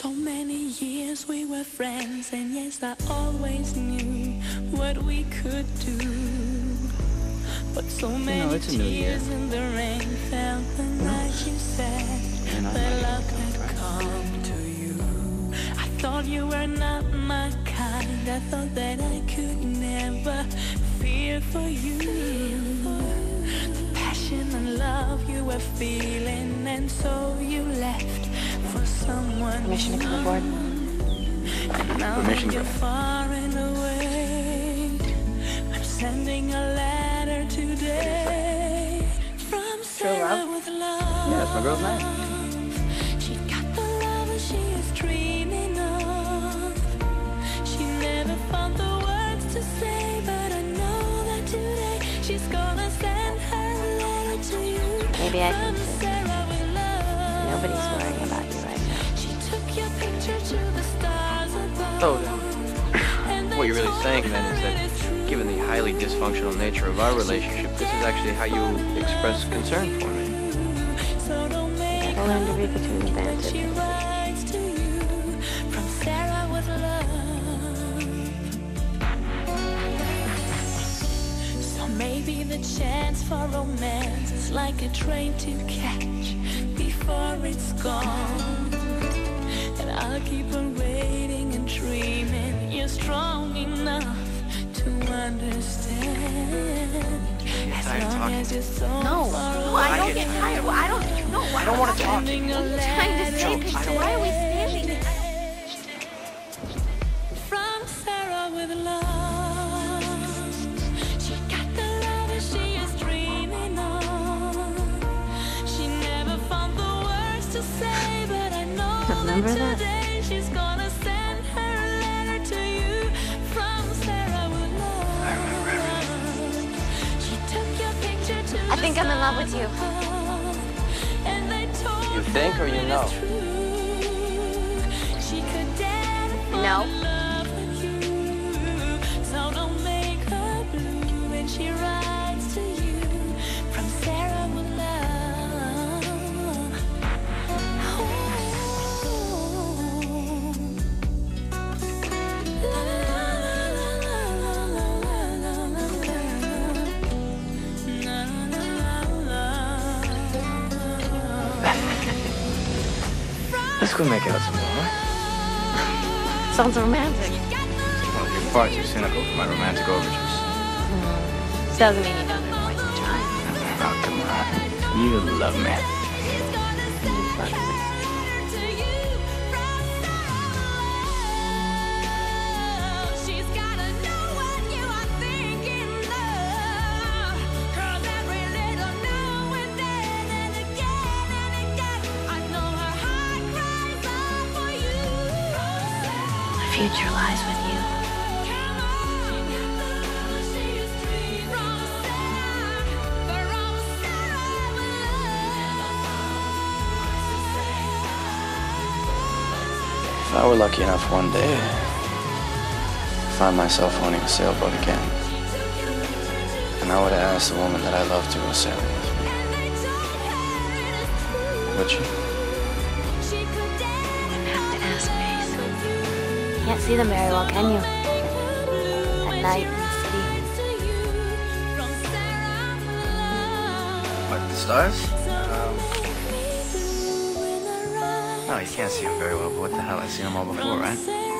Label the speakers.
Speaker 1: So many years we were friends, and yes, I always knew what we could do. But so many
Speaker 2: it's a new year.
Speaker 1: tears in the rain fell the night you said that love had come to you. I thought you were not my kind. I thought that I could never feel for you. The passion and love you were feeling, and so you left.
Speaker 3: Permission to come aboard?
Speaker 1: Now
Speaker 2: Permission
Speaker 1: that you're far and away, I'm sending a letter today from Sarah
Speaker 3: love?
Speaker 1: with love.
Speaker 2: Yeah, that's my girl's name.
Speaker 1: She got the love that she is dreaming of. She never found the words to say, but I know that today she's gonna send her letter to you.
Speaker 3: Maybe I can
Speaker 1: From
Speaker 3: too.
Speaker 1: Sarah.
Speaker 3: Nobody's worrying
Speaker 1: Oh,
Speaker 2: so, what you're really saying then is that, given the highly dysfunctional nature of our relationship, this is actually how you express concern for me.
Speaker 3: Gotta learn to read between the bad
Speaker 1: She
Speaker 3: tidbits.
Speaker 1: writes to you from Sarah with love. So maybe the chance for romance is like a train to catch before it's gone. And I'll keep on understand. As
Speaker 2: tired of
Speaker 1: long
Speaker 2: talking.
Speaker 1: as you're so
Speaker 3: No, no,
Speaker 1: away.
Speaker 3: I don't get tired. Well, I don't. No, I
Speaker 2: don't wanna talk to
Speaker 1: Sending a
Speaker 3: What are you trying to say?
Speaker 1: letter
Speaker 3: why are we standing?
Speaker 1: From Sarah with love. She got the love that she is dreaming of. She never found the words to say, but I know
Speaker 3: Remember
Speaker 1: that
Speaker 3: that?
Speaker 1: today she's gonna love
Speaker 3: with you.
Speaker 1: and they told
Speaker 2: You think or you know?
Speaker 1: it's true. She could dare to fall
Speaker 3: No.
Speaker 2: Let's go make out some more?
Speaker 3: Sounds romantic.
Speaker 2: Well, you're far too cynical for my romantic overtures. Hmm.
Speaker 3: Doesn't mean you don't points to try.
Speaker 2: Oh, come on. You love me.
Speaker 3: Future lies with you.
Speaker 1: Come on, she is free from Sarah, from Sarah
Speaker 2: If I were lucky enough one day to find myself owning a sailboat again, and I would have asked the woman that I love to go sailing with me, would you?
Speaker 3: Wouldn't have to ask me. You can't see them very well, can you? At night
Speaker 2: stars? Um, no, you can't see them very well, but what the hell? I've seen them all before, right?